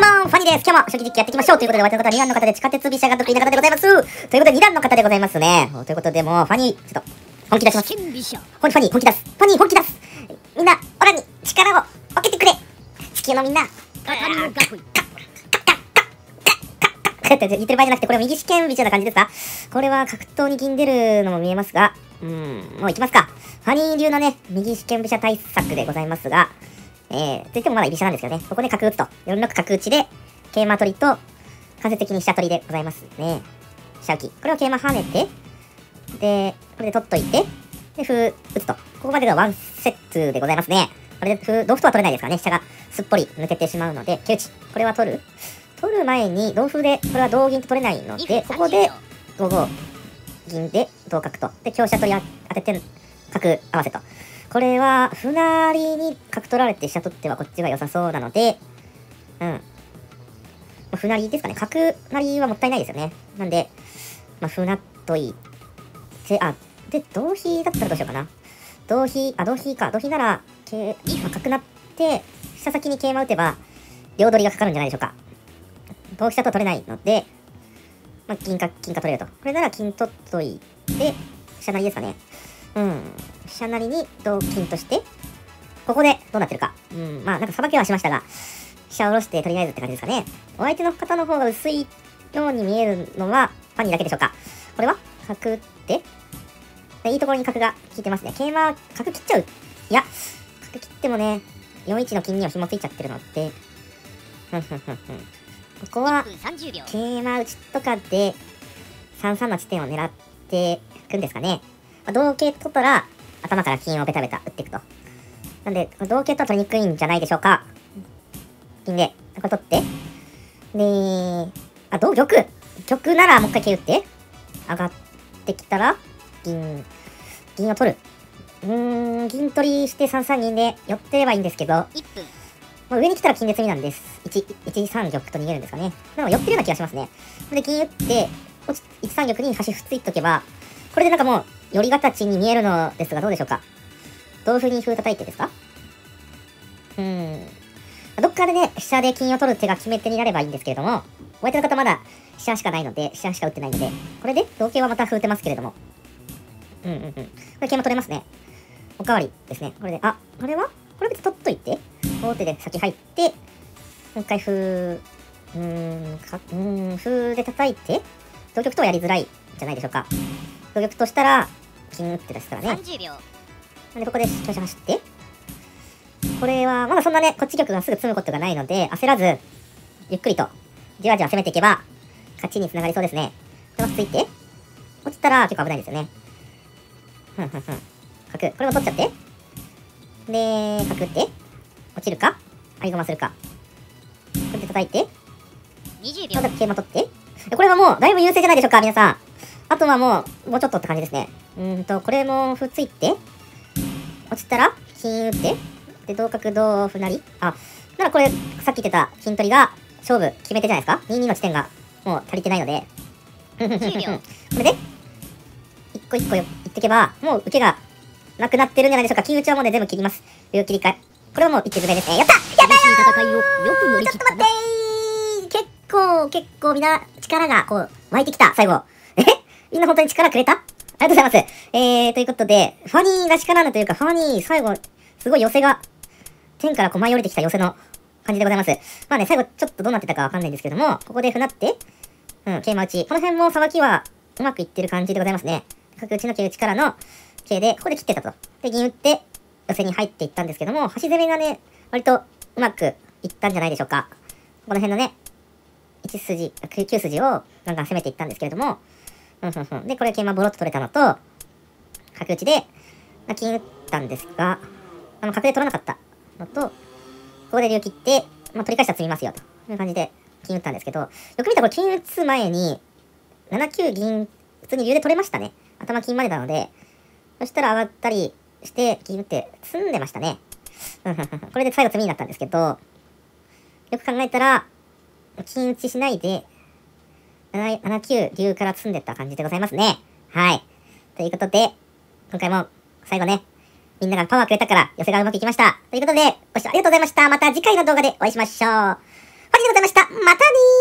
どうも、ファニーです。今日も初期実況やっていきましょう。ということで、私の方は2段の方で地下鉄飛車が得意な方でございます。ということで、2段の方でございますね。ということで、もう、ファニー、ちょっと、本気出します。ファニー、本気出す。ファニー、本気出す。みんな、オラに力を分けてくれ。地球のみんな。畳の学位って言ってる場合じゃなくて、これ右試験みたいな感じですかこれは格闘に銀出るのも見えますが、うん、もう行きますか。ファニー流のね、右試験飛車対策でございますが、えー、といってもまだ居飛車なんですけどね、ここで角打つと、4六角打ちで、桂馬取りと、間接的に飛車取りでございますね。飛車浮き。これを桂馬跳ねて、で、これで取っといて、で、歩打つと。ここまでがワンセットでございますね。これで歩、同歩とは取れないですからね。飛車がすっぽり抜けてしまうので、手打ち。これは取る取る前に、同歩で、これは同銀と取れないので、ここで、5五銀で同角と。で、香車取り当てて、角合わせと。これは、歩成りに角取られて飛車取ってはこっちが良さそうなので、うん。まあ歩成りですかね。角成りはもったいないですよね。なんで、まあ、歩成っといて、あ、で、同飛だったらどうしようかな。同飛、あ、同飛か。同飛なら、桂、まあ角なって、飛車先に桂馬打てば、両取りがかかるんじゃないでしょうか。同飛車と取れないので、まあ、金か、金か取れると。これなら金取っといて、飛車成りですかね。うん。飛車成りに同金として、ここでどうなってるか。うん。まあ、なんかさばきはしましたが、飛車を下ろしてとりあえずって感じですかね。お相手の方の方が薄いように見えるのは、ファニーだけでしょうか。これは角打って、でいいところに角が効いてますね。桂馬、角切っちゃう。いや、角切ってもね、4一の金には紐ついちゃってるので、ふんふんふんふん。ここは、1分30秒桂馬打ちとかで、33の地点を狙っていくんですかね。まあ、同桂取ったら、頭から金をベタベタ打っていくと。なんで、同桂とは取りにくいんじゃないでしょうか。金で、これ取って。で、あ、同玉玉ならもう一回桂打って、上がってきたら、銀、銀を取る。うーん、銀取りして3三銀で寄ってればいいんですけど、1分まあ、上に来たら金で詰みなんです。1、1三玉と逃げるんですかね。なんか寄ってるような気がしますね。で金打って、落ち1三玉に端歩ついとけば、これでなんかもう、寄り形に見えるのですが、どうでしょうか？同歩に歩叩いてですか？うん。どっかでね、飛車で金を取る手が決め手になればいいんですけれども、お相手の方まだ飛車しかないので、飛車しか打ってないので、これで同桂はまた歩打てますけれども。うんうんうん。これ桂馬取れますね。おかわりですね。これで、あ、これは？これ別に取っといて、王手で先入って、もう一回歩、うーん、か、うん、歩で叩いて、同玉とはやりづらいんじゃないでしょうか。同玉としたら、金打ってですからね。30秒なんで、ここで香車走って？これは、まだそんなね、こっち玉がすぐ詰むことがないので、焦らず、ゆっくりと、じわじわ攻めていけば、勝ちにつながりそうですね。で、まずついて、落ちたら結構危ないですよね。ふんふんふん。角、これも取っちゃって。で、角打って、落ちるか？合駒するか？これで叩いて、20秒また桂馬取って。でこれはもう、だいぶ優勢じゃないでしょうか、皆さん。あとはもう、もうちょっとって感じですね。うーんと、これも歩ついて、落ちたら、金打って、で、同角同歩成り。あ、ならこれ、さっき言ってた金取りが、勝負決め手じゃないですか ?22 の地点が、もう足りてないので。こ秒れで、一個一個よ言ってけば、もう受けがなくなってるんじゃないでしょうか。金打ちはもうね、全部切ります。両切り替え。これはもう一手詰めですね。やった厳しい戦いをよく乗りちょっと待って結構、結構みんな力がこう、湧いてきた、最後。みんな本当に力くれた？ありがとうございます。えー、ということで、ファニーらしからぬというか、ファニー、最後、すごい寄せが、天からこう舞い降りてきた寄せの感じでございます。まあね、最後ちょっとどうなってたかわかんないんですけども、ここで歩なって、うん、桂馬打ち。この辺もさばきはうまくいってる感じでございますね。角打ちの桂打ちからの桂で、ここで切ってたと。で、銀打って、寄せに入っていったんですけども、端攻めがね、割とうまくいったんじゃないでしょうか。この辺のね、1筋、9筋をガンガン攻めていったんですけれども、で、これ桂馬ボロッと取れたのと、角打ちで、まあ金打ったんですが、あの、角で取らなかったのと、ここで竜切って、まあ、取り返したら積みますよ、という感じで金打ったんですけど、よく見たらこれ金打つ前に、7九銀、普通に竜で取れましたね。頭金までなので、そしたら上がったりして、銀打って詰んでましたね。これで最後詰みになったんですけど、よく考えたら、金打ちしないで、7、7、9、竜から積んでった感じでございますね。はい。ということで、今回も最後ね、みんながパワーくれたから寄せがうまくいきました。ということで、ご視聴ありがとうございました。また次回の動画でお会いしましょう。本日でございました。またねー